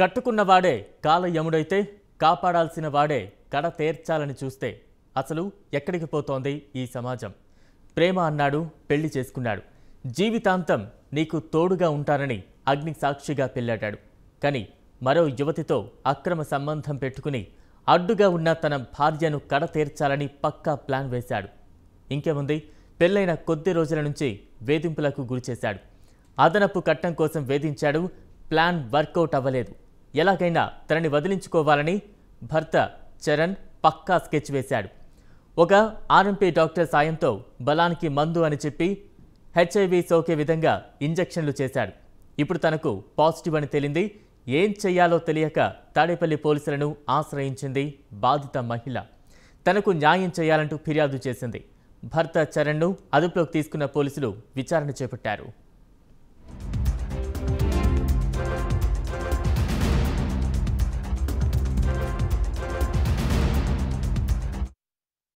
కట్టుకున్నవాడే కాలయముడైతే కాపాడాల్సిన వాడే కడ తీర్చాలని చూస్తే అసలు ఎక్కడికి పోతోంది ఈ సమాజం? ప్రేమ అన్నాడు పెళ్ళి చేసుకున్నాడు. జీవితాంతం నీకు తోడుగా ఉంటానని అగ్ని సాక్షిగా పెళ్ళాడాడు. కానీ మరో యువతితో అక్రమ సంబంధం పెట్టుకుని అడ్డుగా ఉన్న తన భార్యను కడ తీర్చాలని పక్కా ప్లాన్ వేశాడు. ఇంకేముంది? పెళ్ళైన కొద్ది రోజుల నుంచి వేధింపులకు గురిచేశాడు. అదనపు కట్నం కోసం వేధించాడు. ప్లాన్ వర్కౌట్ అవ్వలేదు. ఎలాగైనా తనని వదిలించుకోవాలని భర్త చరణ్ పక్కా స్కెచ్ వేశాడు. ఒక ఆర్ఎంపీ డాక్టర్ సాయంతో బలానికి మందు అని చెప్పి హెచ్ఐవి సోకే విధంగా ఇంజెక్షన్లు చేశాడు. ఇప్పుడు తనకు పాజిటివ్ అని తేలింది. ఏం చెయ్యాలో తెలియక తాడేపల్లి పోలీసులను ఆశ్రయించింది బాధిత మహిళ. తనకు న్యాయం చేయాలంటూ ఫిర్యాదు చేసింది. భర్త చరణ్ను అదుపులోకి తీసుకున్న పోలీసులు విచారణ చేపట్టారు.